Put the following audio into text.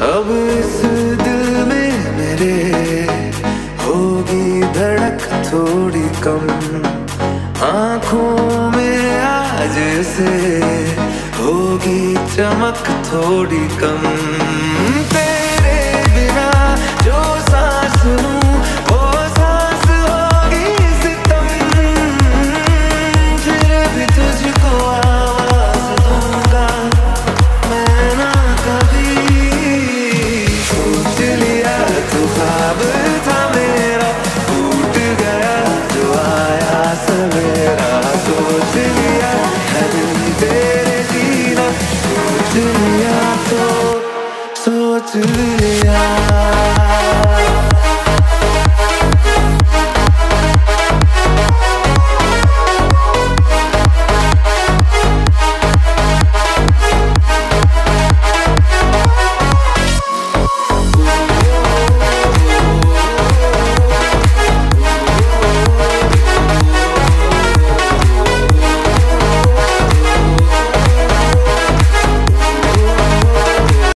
अब इस दिल में मेरे होगी धड़क थोड़ी कम। आँखों में आज से होगी चमक थोड़ी कम। आया सोच लिया है तो सोच लिया।